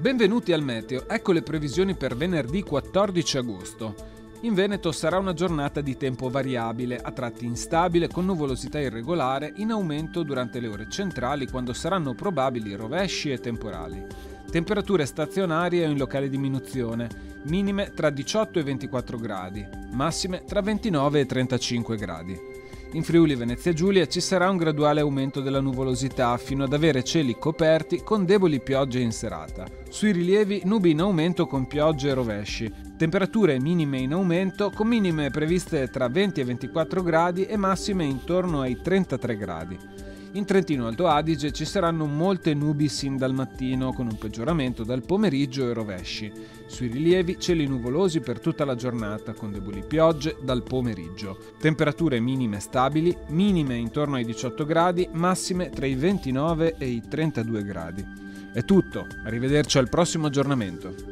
Benvenuti al Meteo, ecco le previsioni per venerdì 14 agosto. In Veneto sarà una giornata di tempo variabile, a tratti instabile, con nuvolosità irregolare, in aumento durante le ore centrali quando saranno probabili rovesci e temporali. Temperature stazionarie o in locale diminuzione, minime tra 18 e 24 gradi, massime tra 29 e 35 gradi. In Friuli Venezia Giulia ci sarà un graduale aumento della nuvolosità fino ad avere cieli coperti con deboli piogge in serata. Sui rilievi nubi in aumento con piogge e rovesci. Temperature minime in aumento con minime previste tra 20 e 24 gradi e massime intorno ai 33 gradi. In Trentino Alto Adige ci saranno molte nubi sin dal mattino, con un peggioramento dal pomeriggio e rovesci. Sui rilievi cieli nuvolosi per tutta la giornata, con deboli piogge dal pomeriggio. Temperature minime stabili, minime intorno ai 18 gradi, massime tra i 29 e i 32 gradi. È tutto, arrivederci al prossimo aggiornamento.